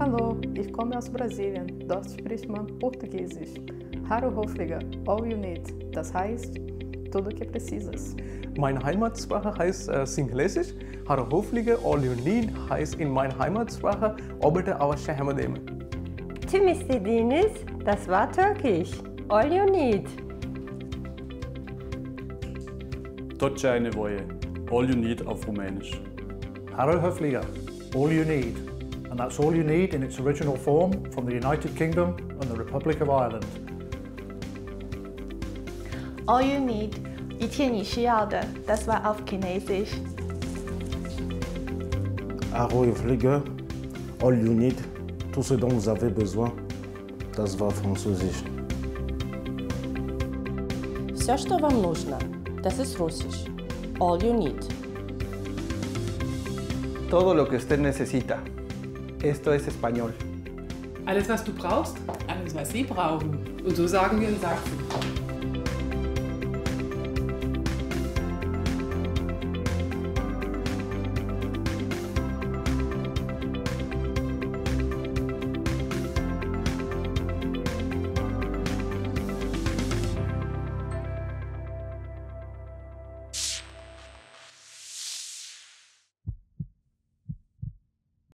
Hallo, ich komme aus Brasilien. Dort spricht man Portugiesisch. Haro Hofliga, all you need. Das heißt, tudo que precisas. Meine Heimatsprache heißt äh, Sinhalesisch. Haro Hofliga, all you need heißt in meiner Heimatsprache Obete Avasha Hamademe. Tüm istediğiniz, das war Turkish. All you need. Tot ce ai nevoie. All you need auf Rumänisch. Haro Höfliger, all you need. And that's all you need in its original form from the United Kingdom and the Republic of Ireland. All you need，一切你需要的，das war auf Chinesisch。 Haro Höfliger, all you need, tout ce dont vous avez besoin, das war Französisch. Все, что вам нужно, das ist Russisch. All you need. Todo lo que usted necesita. Esto es español. Alles, was du brauchst? Alles, was Sie brauchen. Und so sagen wir in Sachsen.